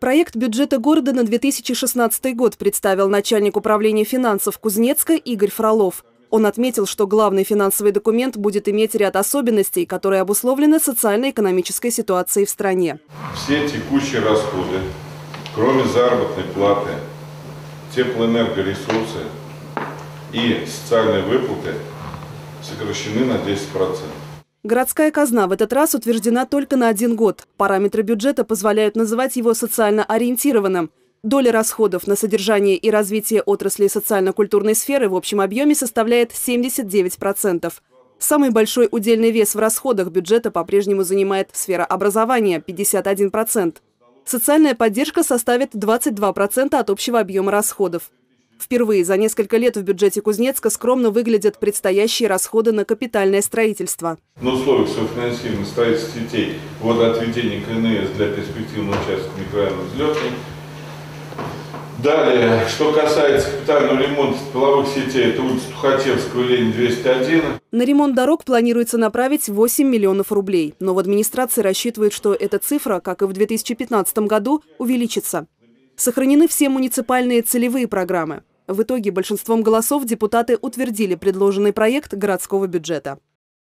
Проект бюджета города на 2016 год представил начальник управления финансов Кузнецка Игорь Фролов. Он отметил, что главный финансовый документ будет иметь ряд особенностей, которые обусловлены социально-экономической ситуацией в стране. Все текущие расходы, кроме заработной платы, теплоэнергоресурсы и социальные выплаты сокращены на 10%. Городская казна в этот раз утверждена только на один год. Параметры бюджета позволяют называть его социально ориентированным. Доля расходов на содержание и развитие отрасли социально-культурной сферы в общем объеме составляет 79%. Самый большой удельный вес в расходах бюджета по-прежнему занимает сфера образования – 51%. Социальная поддержка составит 22% от общего объема расходов. Впервые за несколько лет в бюджете Кузнецка скромно выглядят предстоящие расходы на капитальное строительство. На условиях софинансирования строительства сетей водоотведения КНС для перспективного участка микрорайона «Взлетный». Далее, что касается капитального ремонта половых сетей, это улица Тухачевского, Ленин 201. На ремонт дорог планируется направить 8 миллионов рублей. Но в администрации рассчитывают, что эта цифра, как и в 2015 году, увеличится. Сохранены все муниципальные целевые программы. В итоге большинством голосов депутаты утвердили предложенный проект городского бюджета.